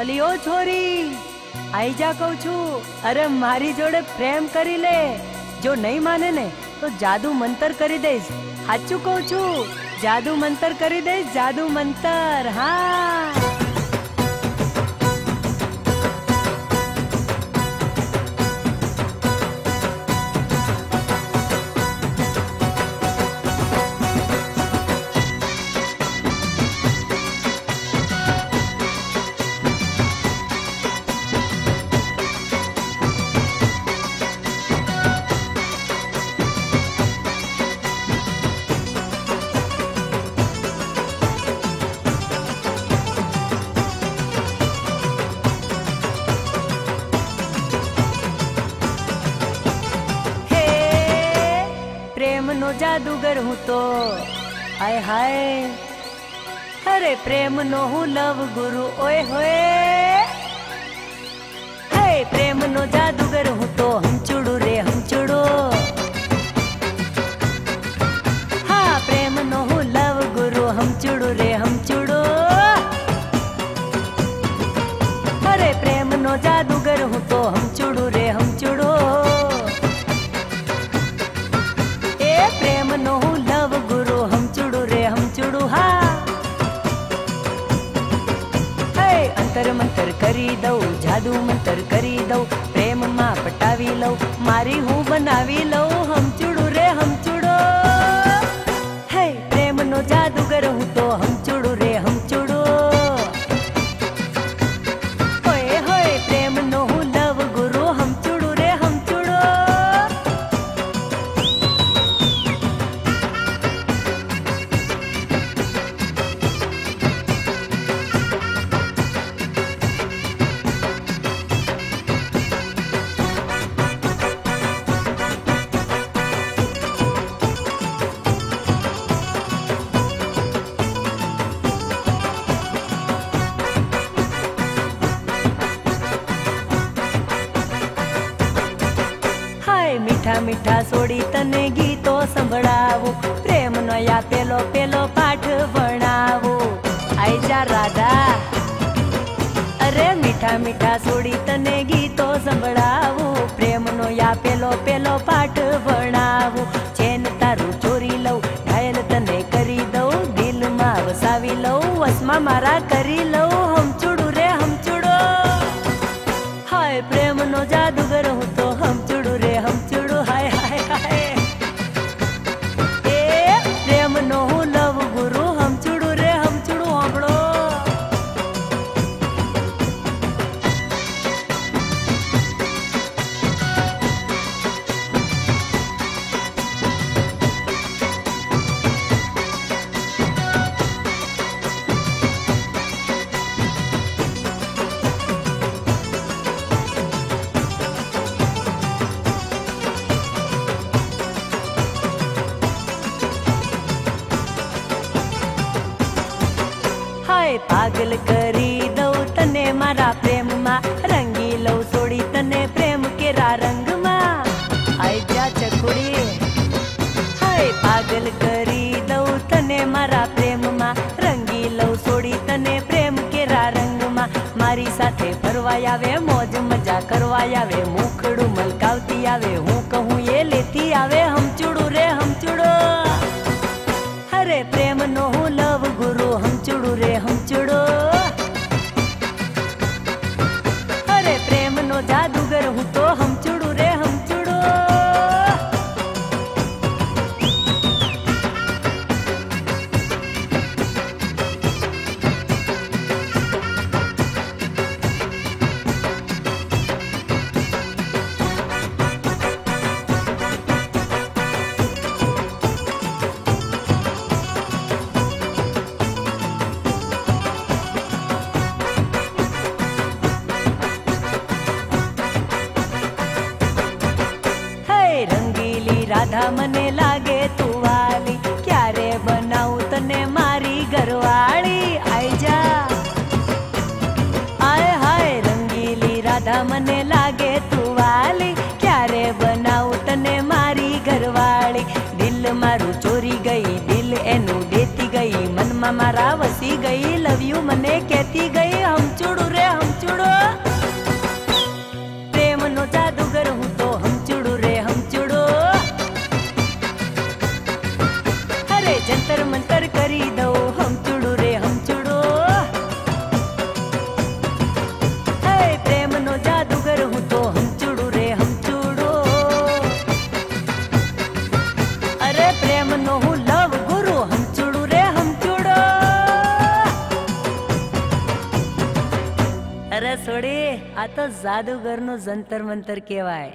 અલી ઓ છોરી, આઈ જા કહું છું, અરે મારી જોડે પ્રેમ કરી લે. જો નહીં માને ને, તો જાદુ મંતર કરી દઈશ. સાચું કહું છું, જાદુ મંતર કરી દઈશ, જાદુ મંતર, હા. પ્રેમનો જાદુગર હું તો હાય હાય અરે પ્રેમનો હું લવ ગુરુ ઓય હોય હે પ્રેમનો જાદુગર હું તો હમચુડું રે હમચુડો હા પ્રેમનો હું લવ ગુરુ હમચુડું રે હમચુડો અરે પ્રેમનો જાદુગર પ્રેમનો હું લવ ગુરુ હમચુડું રે હમચુડું હા. અંતર મંતર કરી દઉં, જાદુ મંતર કરી દઉં, પ્રેમમાં પટાવી લઉં, મારી હું બનાવી લઉં હમચુડો મીઠા મીઠા સોડી તને ગીતો સંભળાવું પ્રેમનો યા પેલો પેલો પાઠ ભણાવું આઈ જા રાધા અરે મીઠા મીઠા સોડી તને ગીતો સંભળાવું પ્રેમનો યા પેલો પેલો પાઠ ભણાવું પાગલ કરી દઉં તને મારા પ્રેમમાં રંગી લઉં સોડી તને પ્રેમ કેરા રંગમાં આઈ જા ચકુડી હાય પાગલ કરી દઉં તને મારા પ્રેમમાં રંગી લઉં સોડી તને પ્રેમ કેરા રંગમાં મારી સાથે ફરવા આવે મોજ મજા કરવા આવે મુખડું મલકાવતી આવે હું કહું એ લેતી આવે હમચુડું રે bairro Torrão. રાધા મને લાગે તું વાલી ક્યારે બનાવું તને મારી ઘરવાળી આઈ જા આય હાય રંગીલી રાધા મને લાગે તું વાલી ક્યારે બનાવું તને મારી ઘરવાળી દિલ મારું ચોરી ગઈ દિલ એનું દેતી ગઈ મનમાં મારા વસી ગઈ લવ યુ મને કહેતી ગઈ जंतर मंतर करी दो, हम चुड़ू रे, हम चुड़ो। है प्रेम नो जादूगर हूँ तो हम चुड़ू रे, हम चुड़ो। अरे प्रेम नो हूँ लव गुरु, हम चुड़ू रे, हम चुड़ो। अरे सोड़े, आ तो जादूगर नो जंतर मंतर केवाय।